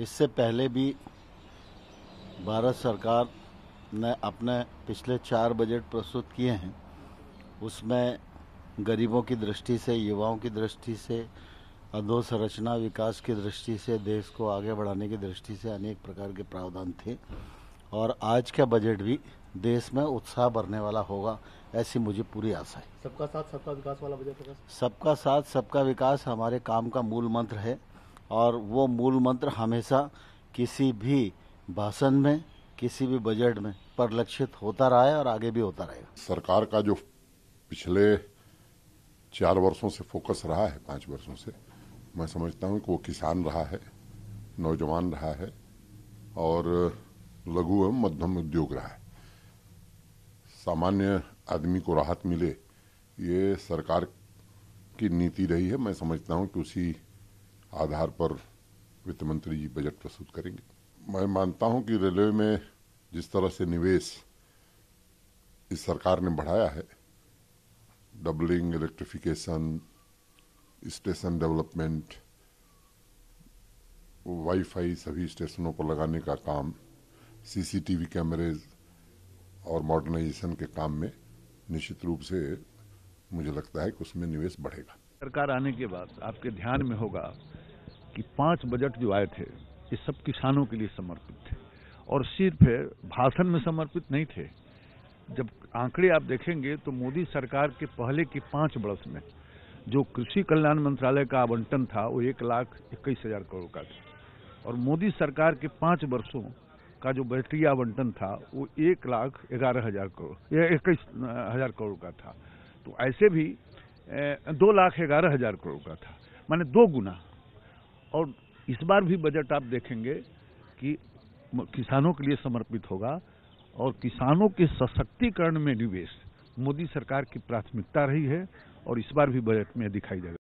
इससे पहले भी भारत सरकार ने अपने पिछले चार बजट प्रस्तुत किए हैं। उसमें गरीबों की दृष्टि से युवाओं की दृष्टि से अधोसंरचना विकास की दृष्टि से देश को आगे बढ़ाने की दृष्टि से अनेक प्रकार के प्रावधान थे। और आज का बजट भी देश में उत्साह भरने वाला होगा ऐसी मुझे पूरी आशा है। सबका साथ सबका विकास वाला बजट सबका साथ सबका विकास हमारे काम का मूल मंत्र है। और वो मूल मंत्र हमेशा किसी भी भाषण में, किसी भी बजट में परिलक्षित होता रहा है और आगे भी होता रहेगा। सरकार का जो पिछले चार वर्षों से फोकस रहा है, पाँच वर्षों से, मैं समझता हूँ कि वो किसान रहा है, नौजवान रहा है और लघु एवं मध्यम उद्योग रहा है। सामान्य आदमी को राहत मिले, ये सरकार की नीति रही है। मैं समझता हूँ कि उसी आधार पर वित्त मंत्री जी बजट प्रस्तुत करेंगे। मैं मानता हूँ कि रेलवे में जिस तरह से निवेश इस सरकार ने बढ़ाया है, doubling, electrification, station development, wifi सभी स्टेशनों पर लगाने का काम, सीसीटीवी कैमरेज और मॉडर्नाइजेशन के काम में निश्चित रूप से मुझे लगता है कि उसमें निवेश बढ़ेगा। सरकार आने के बाद आपके ध्यान में होगा कि पाँच बजट जो आए थे, ये सब किसानों के लिए समर्पित थे। और सिर्फ़ भाषण में समर्पित नहीं थे। जब आंकड़े आप देखेंगे तो मोदी सरकार के पहले के पाँच वर्ष में, जो कृषि कल्याण मंत्रालय का आवंटन था, वो एक लाख इक्कीस हज़ार करोड़ का था। और मोदी सरकार के पाँच वर्षों का जो बैटरी आवंटन था, वो एक लाख ग्यारह हज़ार करोड़ इक्कीस हज़ार करोड़ का था। तो ऐसे भी दो लाख ग्यारह हज़ार करोड़ का था। माने दो गुना। और इस बार भी बजट आप देखेंगे कि किसानों के लिए समर्पित होगा और किसानों के सशक्तिकरण में निवेश मोदी सरकार की प्राथमिकता रही है और इस बार भी बजट में दिखाई देगा।